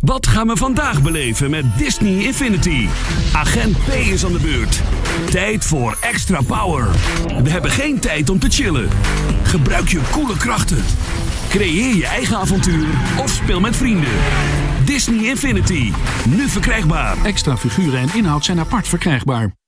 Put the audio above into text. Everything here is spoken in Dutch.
Wat gaan we vandaag beleven met Disney Infinity? Agent P is aan de beurt. Tijd voor extra power. We hebben geen tijd om te chillen. Gebruik je coole krachten. Creëer je eigen avontuur of speel met vrienden. Disney Infinity. Nu verkrijgbaar. Extra figuren en inhoud zijn apart verkrijgbaar.